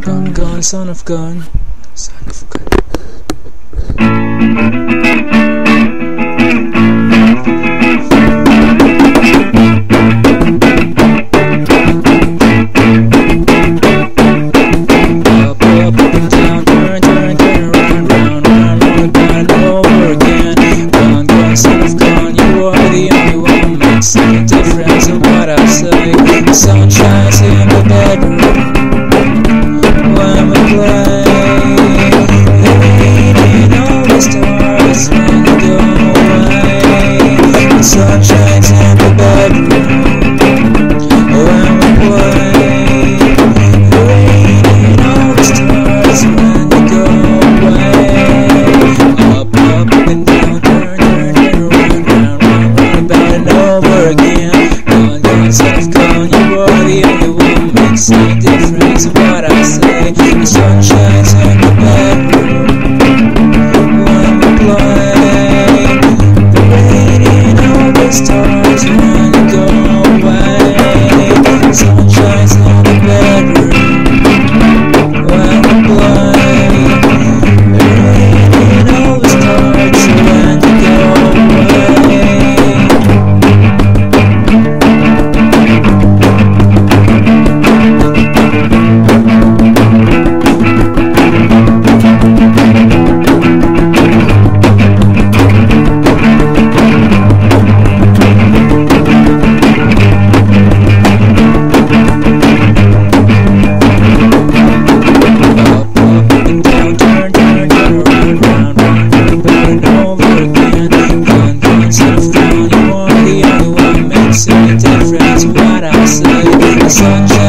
Gun, gun, son of gun, son of gun. in sunshine and over again and one Since down you want the other one makes a difference. What I say The sunshine